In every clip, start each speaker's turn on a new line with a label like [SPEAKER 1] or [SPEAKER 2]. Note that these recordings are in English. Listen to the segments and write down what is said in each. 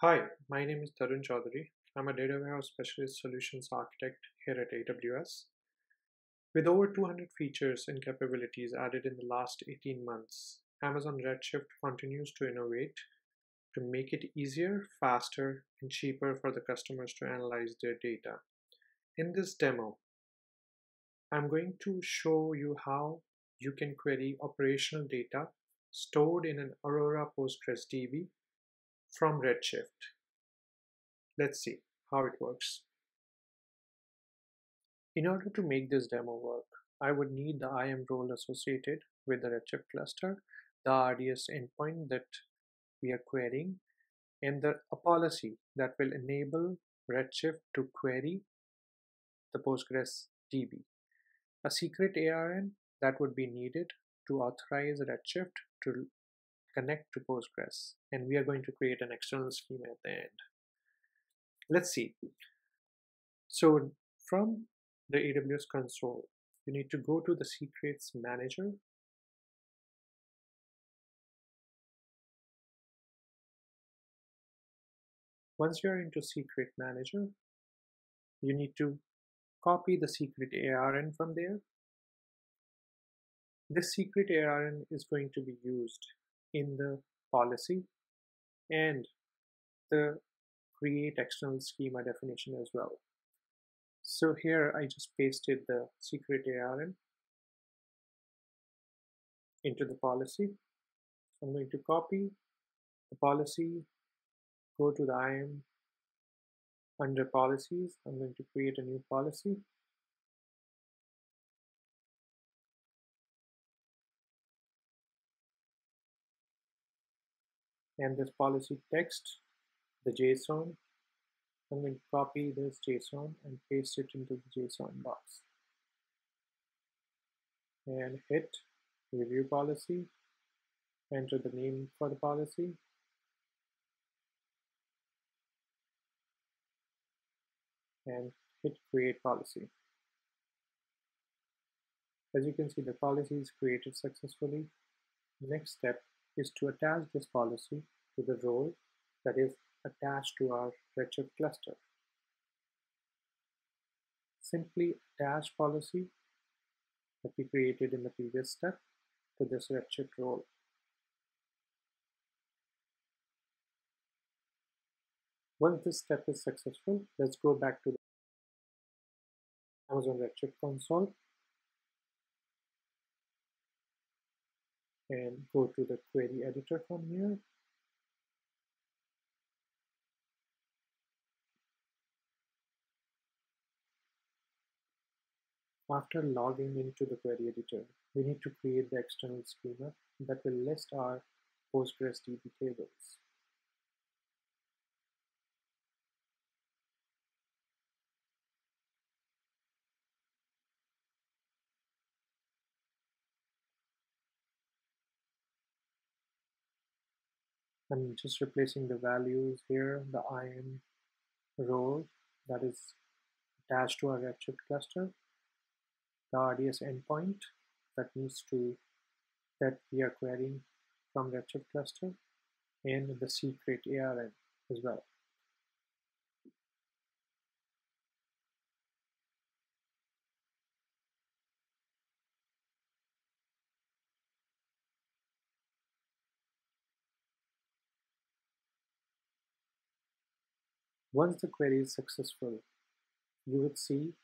[SPEAKER 1] Hi, my name is Tarun Chaudhary. I'm a data warehouse specialist solutions architect here at AWS. With over 200 features and capabilities added in the last 18 months, Amazon Redshift continues to innovate to make it easier, faster, and cheaper for the customers to analyze their data. In this demo, I'm going to show you how you can query operational data stored in an Aurora Postgres DB from Redshift. Let's see how it works. In order to make this demo work, I would need the IAM role associated with the Redshift cluster, the RDS endpoint that we are querying, and the, a policy that will enable Redshift to query the Postgres DB. A secret ARN that would be needed to authorize Redshift to connect to Postgres and we are going to create an external schema at the end. Let's see. So from the AWS console, you need to go to the secrets manager Once you're into secret manager, you need to copy the secret ARN from there. This secret ARN is going to be used in the policy and the create external schema definition as well. So here I just pasted the secret ARN into the policy. I'm going to copy the policy, go to the IAM under policies. I'm going to create a new policy and this policy text, the JSON. I'm going to copy this JSON and paste it into the JSON box. And hit review policy, enter the name for the policy, and hit create policy. As you can see, the policy is created successfully. Next step is to attach this policy to the role that is attached to our Redshift cluster. Simply attach policy that we created in the previous step to this Redshift role. Once this step is successful, let's go back to the Amazon Redshift console and go to the query editor from here. After logging into the query editor, we need to create the external schema that will list our Postgres DB tables. I'm just replacing the values here, the IAM role that is attached to our Redshift cluster, the RDS endpoint that needs to that we are querying from Redshift cluster, and the secret ARN as well. Once the query is successful, you would see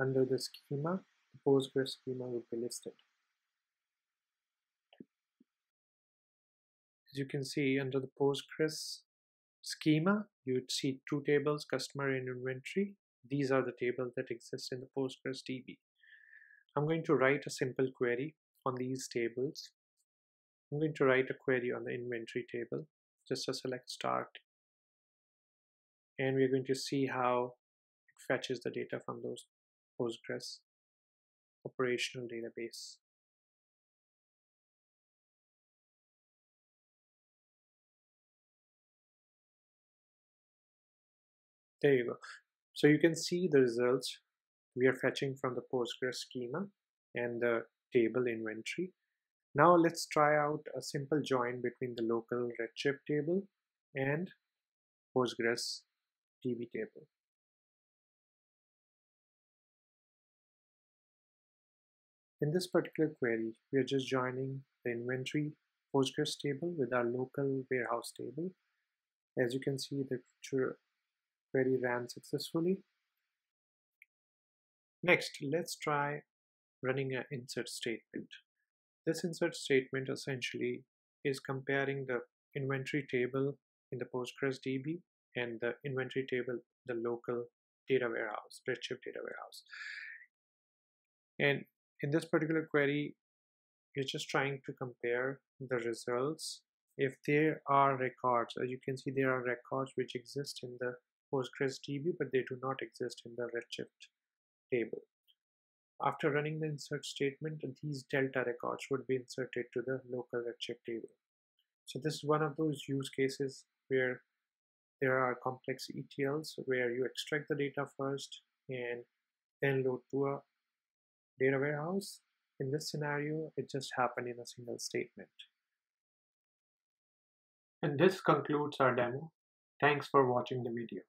[SPEAKER 1] under the schema, the Postgres schema would be listed. As you can see under the Postgres schema, you would see two tables, customer and inventory. These are the tables that exist in the Postgres DB. I'm going to write a simple query on these tables. I'm going to write a query on the inventory table. Just to select star and we're going to see how it fetches the data from those Postgres operational database. There you go. So you can see the results we are fetching from the Postgres schema and the table inventory. Now let's try out a simple join between the local Redshift table and Postgres table. In this particular query, we are just joining the inventory Postgres table with our local warehouse table. As you can see, the query ran successfully. Next, let's try running an insert statement. This insert statement essentially is comparing the inventory table in the Postgres DB and the inventory table, the local data warehouse, Redshift data warehouse. And in this particular query, you're just trying to compare the results. If there are records, as you can see, there are records which exist in the Postgres DB, but they do not exist in the Redshift table. After running the insert statement, these delta records would be inserted to the local Redshift table. So this is one of those use cases where there are complex ETLs where you extract the data first and then load to a data warehouse. In this scenario, it just happened in a single statement. And this concludes our demo. Thanks for watching the video.